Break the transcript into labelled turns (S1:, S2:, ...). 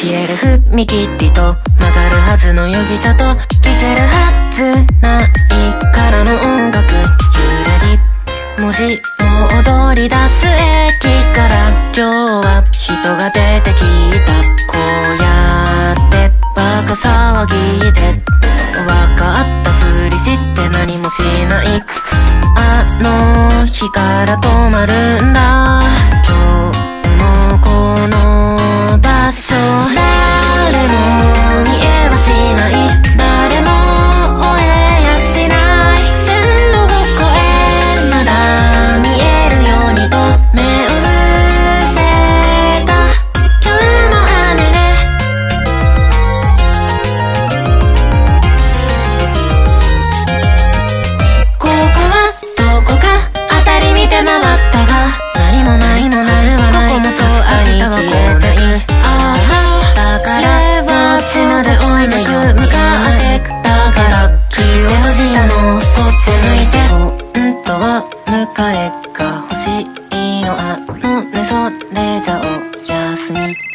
S1: 消える踏切と曲がるはずの容疑者と聴けるはずないからの音楽ゆらり文字も踊り出す駅から今日は人が出てきたこうやってバカ騒ぎで分かったふりして何もしないあの日から止まるんだ迎えが欲しいのあのねそれじゃお休すみ。